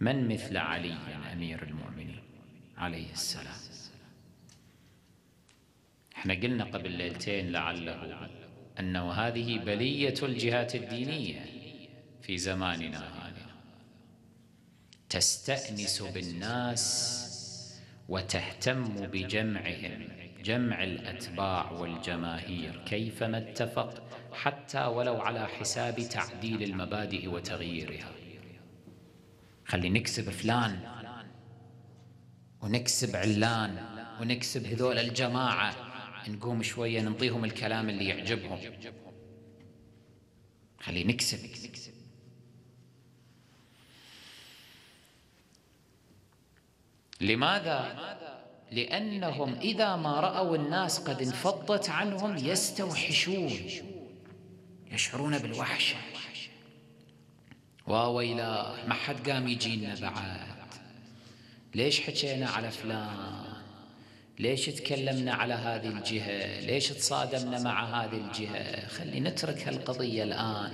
من مثل علي أمير المؤمنين عليه السلام. إحنا قلنا قبل ليلتين لعله أنه هذه بلية الجهات الدينية في زماننا هذا. تستأنس بالناس وتهتم بجمعهم جمع الأتباع والجماهير كيفما اتفق حتى ولو على حساب تعديل المبادئ وتغييرها. خلي نكسب فلان ونكسب علان ونكسب هذول الجماعة. نقوم شوية ننطيهم الكلام اللي يعجبهم. خلي نكسب. لماذا؟ لأنهم إذا ما رأوا الناس قد انفضت عنهم يستوحشون يشعرون بالوحشة. واويلاه ما حد قام يجينا بعد ليش حكينا على فلان؟ ليش تكلمنا على هذه الجهة؟ ليش تصادمنا مع هذه الجهة؟ خلي نترك هالقضية الآن.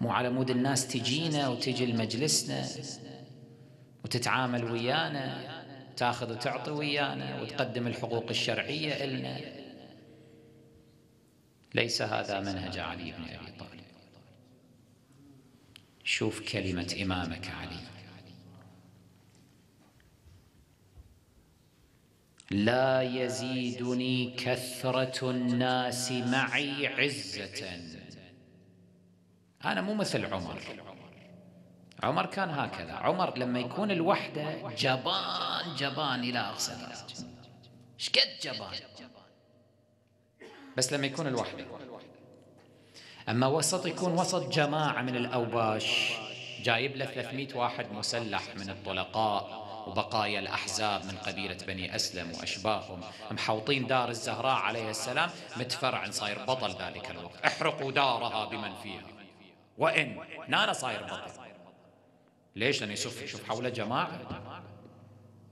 مو على مود الناس تجينا وتجي لمجلسنا وتتعامل ويانا تاخذ وتعطي ويانا وتقدم الحقوق الشرعية إلنا. ليس هذا منهج علي بن أبي طالب. شوف كلمة إمامك علي. لا يزيدني كثرة الناس معي عزة. أنا مو مثل عمر. عمر كان هكذا. عمر لما يكون الوحدة جبان جبان إلى أقصى درجة. شقد جبان؟ بس لما يكون الوحدة. أما وسط يكون وسط جماعة من الأوباش جايب له 300 واحد مسلح من الطلقاء وبقايا الأحزاب من قبيلة بني أسلم وأشباههم محوطين دار الزهراء عليه السلام متفرع صاير بطل ذلك الوقت. احرقوا دارها بمن فيها. وإن؟ نانا صاير بطل. ليش؟ لأنه يشوف يشوف حوله جماعة.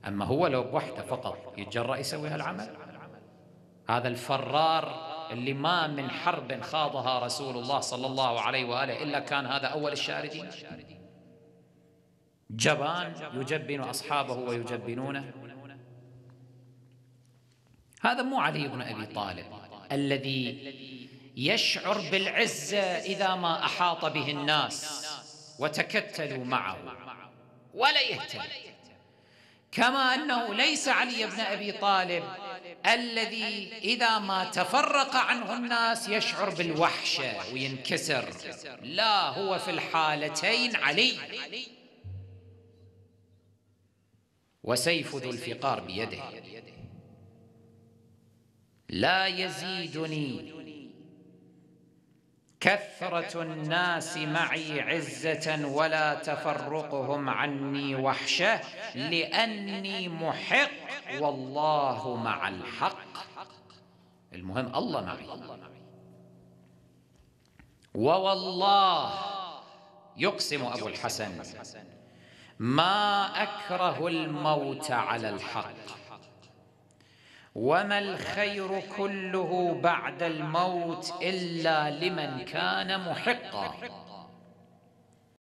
أما هو لو بوحدة فقط يتجرأ يسوي هالعمل. هذا الفرار اللي ما من حرب خاضها رسول الله صلى الله عليه وآله إلا كان هذا أول الشاردين جبان يجبن أصحابه ويجبنونه. هذا مو علي بن أبي طالب الذي يشعر بالعزة إذا ما أحاط به الناس وتكتلوا معه. ولا يهتم. كما أنه ليس علي بن أبي طالب الذي إذا ما تفرق عنه الناس يشعر بالوحشة وينكسر. لا هو في الحالتين علي. وسيف ذو الفقار بيده. لا يزيدني كثرة الناس معي عزة ولا تفرقهم عني وحشة لأني محق والله مع الحق. المهم الله معي. ووالله يقسم أبو الحسن ما أكره الموت على الحق. وما الخير كله بعد الموت إلا لمن كان محقا.